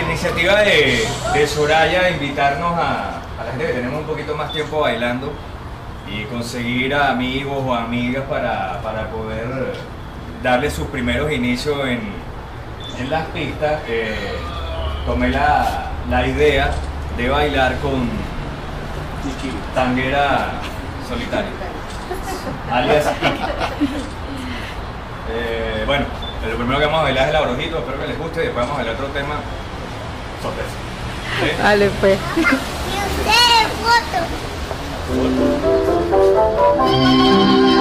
iniciativa de, de Soraya invitarnos a, a la gente que tenemos un poquito más tiempo bailando y conseguir a amigos o amigas para, para poder darle sus primeros inicios en, en las pistas, eh, tomé la, la idea de bailar con Tanguera Solitaria, alias Iki. Eh, bueno, lo primero que vamos a bailar es el abrojito, espero que les guste y después vamos a bailar otro tema sorpresa. ¿Sí? Vale, pues. Y usted, foto. como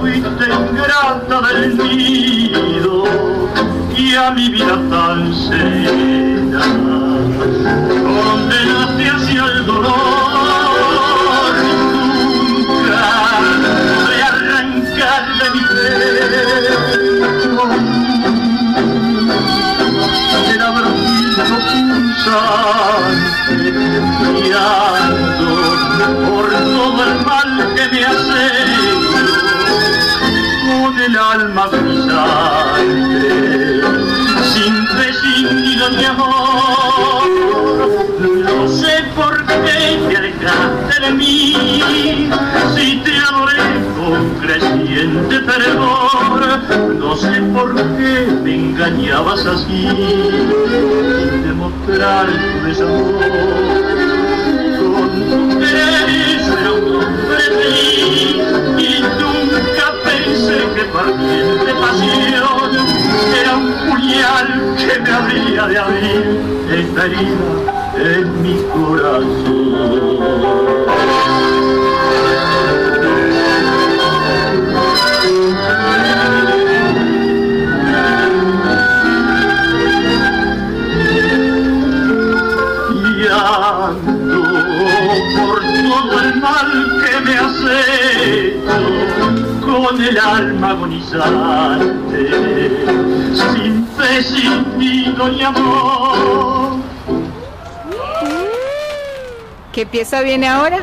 fuiste ingrata del nido Y a mi vida tan serena Condenaste hacia el dolor Nunca de arrancar de mi pecho. El abrazo pulsante alma brillante sin fe sin de amor. No sé por qué te alejaste de mí. Si te adoré con creciente fervor no sé por qué me engañabas así. Sin demostrar tu desamor con tu querer era un hombre feliz partiente pasión era un puñal que me habría de abrir esta herida en mi corazón. El alma agonizante sin fe, sin ni amor ¿Qué pieza viene ahora?